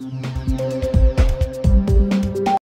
Bye.